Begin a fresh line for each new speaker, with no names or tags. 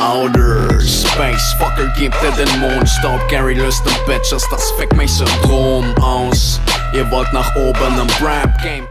Outer Space, Fucker gibt dir den Mondstaub Gary löst den Bitches das fickt mich Syndrom aus Ihr wollt nach oben im Rap-Game